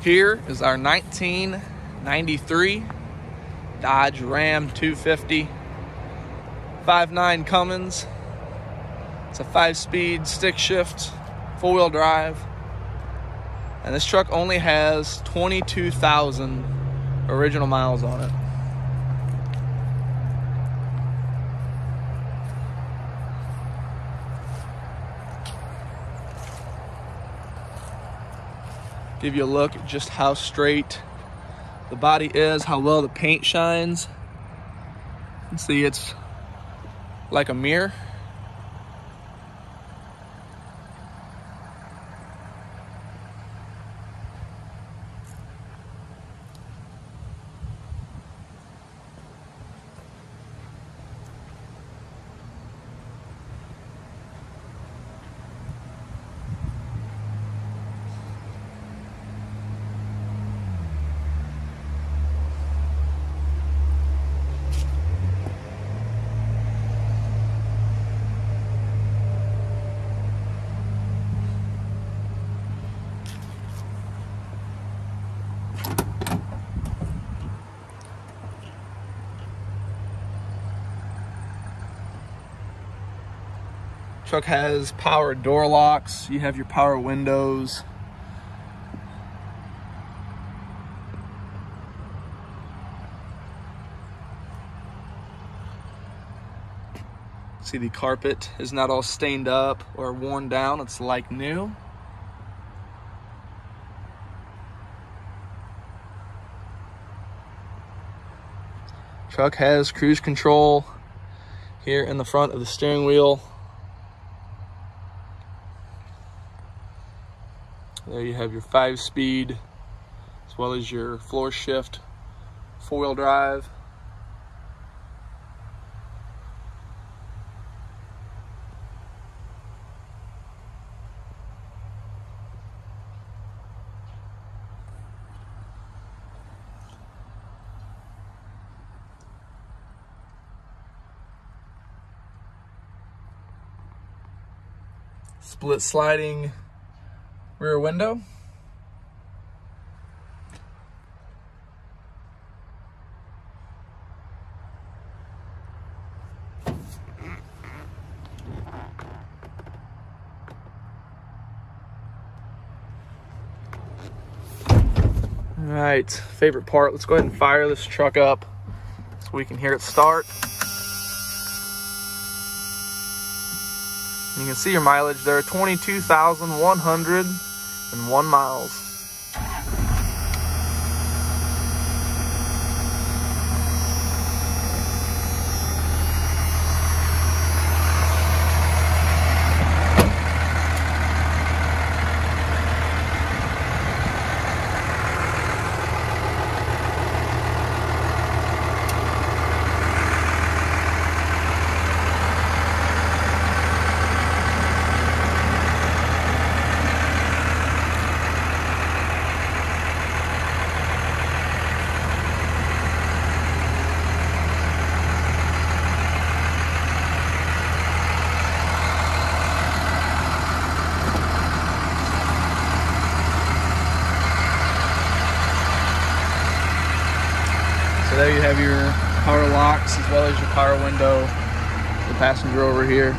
Here is our 1993 Dodge Ram 250 5.9 Cummins. It's a five speed stick shift, four wheel drive. And this truck only has 22,000 original miles on it. Give you a look at just how straight the body is, how well the paint shines. You see it's like a mirror. Truck has power door locks. You have your power windows. See the carpet is not all stained up or worn down. It's like new. Truck has cruise control here in the front of the steering wheel. There you have your five speed as well as your floor shift four wheel drive. Split sliding rear window. All right, favorite part. Let's go ahead and fire this truck up so we can hear it start. You can see your mileage there, 22,100 and one miles. There you have your power locks as well as your power window, the passenger over here.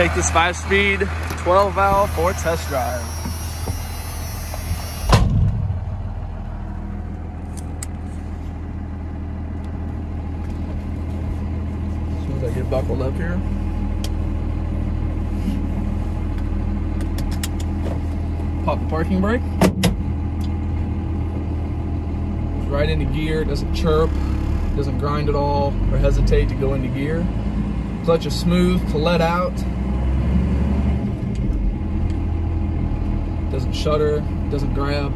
Take this five speed, 12 valve for test drive. As soon as I get buckled up here. Pop the parking brake. It's right into gear, doesn't chirp, doesn't grind at all, or hesitate to go into gear. Clutch is smooth to let out. Doesn't shudder, doesn't grab.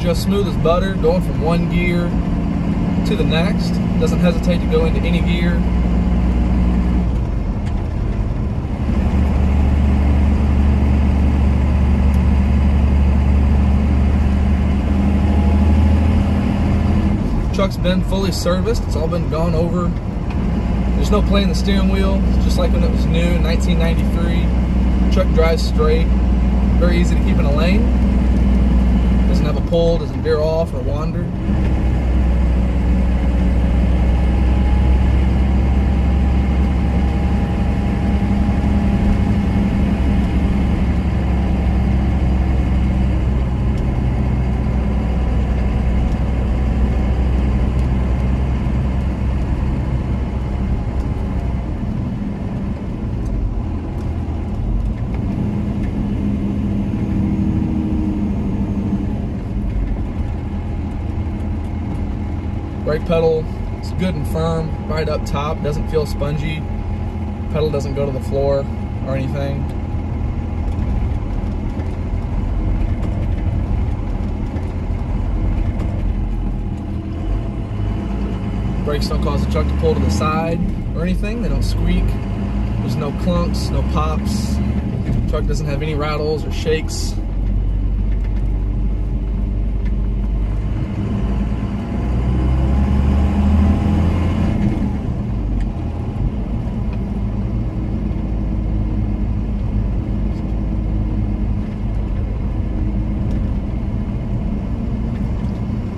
just smooth as butter, going from one gear to the next. Doesn't hesitate to go into any gear. Truck's been fully serviced. It's all been gone over. There's no play in the steering wheel. Just like when it was new in 1993. Truck drives straight. Very easy to keep in a lane pull, doesn't veer off or wander. Brake pedal is good and firm, right up top, doesn't feel spongy. Pedal doesn't go to the floor or anything. Brakes don't cause the truck to pull to the side or anything. They don't squeak. There's no clunks, no pops. The truck doesn't have any rattles or shakes.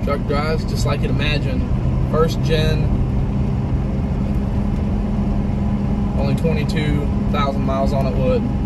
Truck drives just like you'd imagine. First gen, only 22,000 miles on it would.